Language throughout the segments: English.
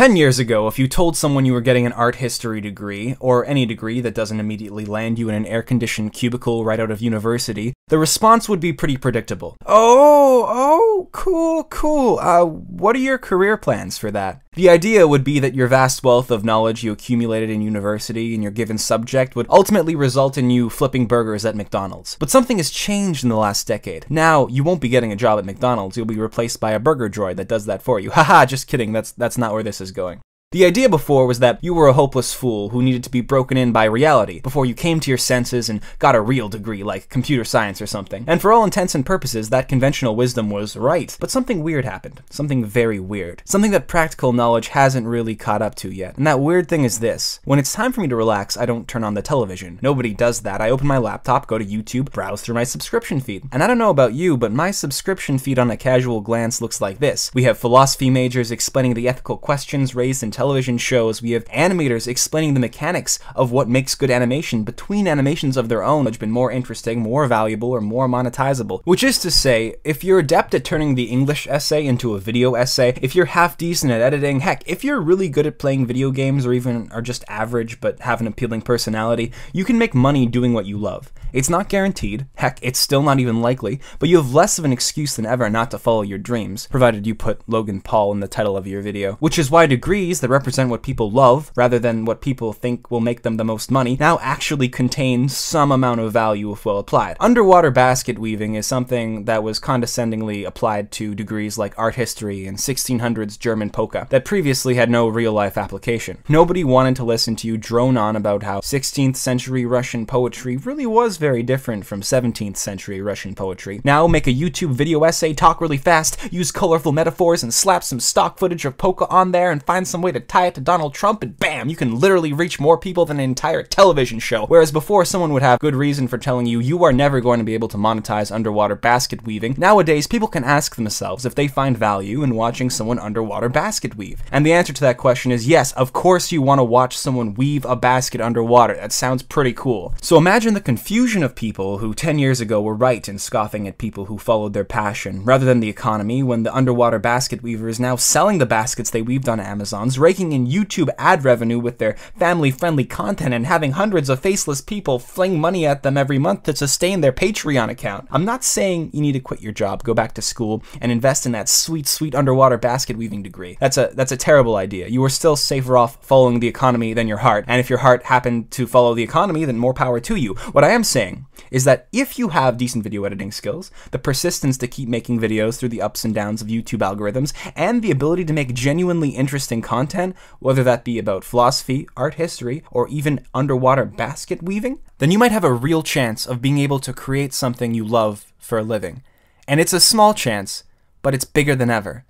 10 years ago, if you told someone you were getting an art history degree, or any degree that doesn't immediately land you in an air conditioned cubicle right out of university, the response would be pretty predictable. Oh, oh, cool, cool. Uh, what are your career plans for that? The idea would be that your vast wealth of knowledge you accumulated in university in your given subject would ultimately result in you flipping burgers at McDonald's. But something has changed in the last decade. Now, you won't be getting a job at McDonald's, you'll be replaced by a burger droid that does that for you. Haha, just kidding, that's, that's not where this is going. The idea before was that you were a hopeless fool who needed to be broken in by reality before you came to your senses and got a real degree like computer science or something. And for all intents and purposes, that conventional wisdom was right. But something weird happened. Something very weird. Something that practical knowledge hasn't really caught up to yet. And that weird thing is this. When it's time for me to relax, I don't turn on the television. Nobody does that. I open my laptop, go to YouTube, browse through my subscription feed. And I don't know about you, but my subscription feed on a casual glance looks like this. We have philosophy majors explaining the ethical questions raised in television shows. We have animators explaining the mechanics of what makes good animation between animations of their own, which have been more interesting, more valuable, or more monetizable. Which is to say, if you're adept at turning the English essay into a video essay, if you're half decent at editing, heck, if you're really good at playing video games or even are just average but have an appealing personality, you can make money doing what you love. It's not guaranteed, heck, it's still not even likely, but you have less of an excuse than ever not to follow your dreams, provided you put Logan Paul in the title of your video. Which is why degrees that represent what people love, rather than what people think will make them the most money, now actually contain some amount of value if well applied. Underwater basket weaving is something that was condescendingly applied to degrees like art history and 1600s German polka that previously had no real life application. Nobody wanted to listen to you drone on about how 16th century Russian poetry really was very different from 17th century Russian poetry. Now make a YouTube video essay, talk really fast, use colorful metaphors, and slap some stock footage of polka on there and find some way to tie it to Donald Trump, and bam, you can literally reach more people than an entire television show. Whereas before, someone would have good reason for telling you you are never going to be able to monetize underwater basket weaving. Nowadays, people can ask themselves if they find value in watching someone underwater basket weave. And the answer to that question is yes, of course you want to watch someone weave a basket underwater. That sounds pretty cool. So imagine the confusion of people who 10 years ago were right in scoffing at people who followed their passion, rather than the economy, when the underwater basket weaver is now selling the baskets they weaved on Amazons, raking in YouTube ad revenue with their family friendly content, and having hundreds of faceless people fling money at them every month to sustain their Patreon account. I'm not saying you need to quit your job, go back to school, and invest in that sweet, sweet underwater basket weaving degree. That's a that's a terrible idea. You are still safer off following the economy than your heart, and if your heart happened to follow the economy, then more power to you. What I am saying is that if you have decent video editing skills, the persistence to keep making videos through the ups and downs of YouTube algorithms, and the ability to make genuinely interesting content, whether that be about philosophy, art history, or even underwater basket weaving, then you might have a real chance of being able to create something you love for a living. And it's a small chance, but it's bigger than ever.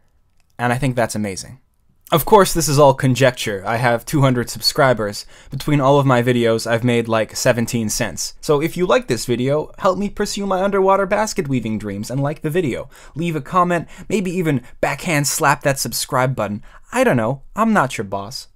And I think that's amazing. Of course, this is all conjecture. I have 200 subscribers. Between all of my videos, I've made like 17 cents. So if you like this video, help me pursue my underwater basket weaving dreams and like the video. Leave a comment, maybe even backhand slap that subscribe button. I don't know, I'm not your boss.